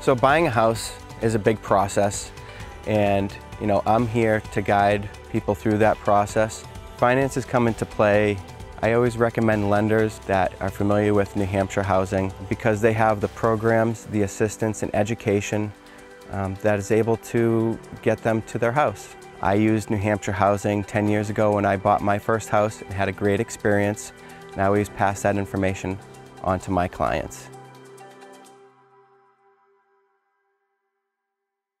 So buying a house is a big process and you know I'm here to guide people through that process. Finances come into play. I always recommend lenders that are familiar with New Hampshire housing because they have the programs, the assistance and education um, that is able to get them to their house. I used New Hampshire housing 10 years ago when I bought my first house and had a great experience and I always pass that information on to my clients.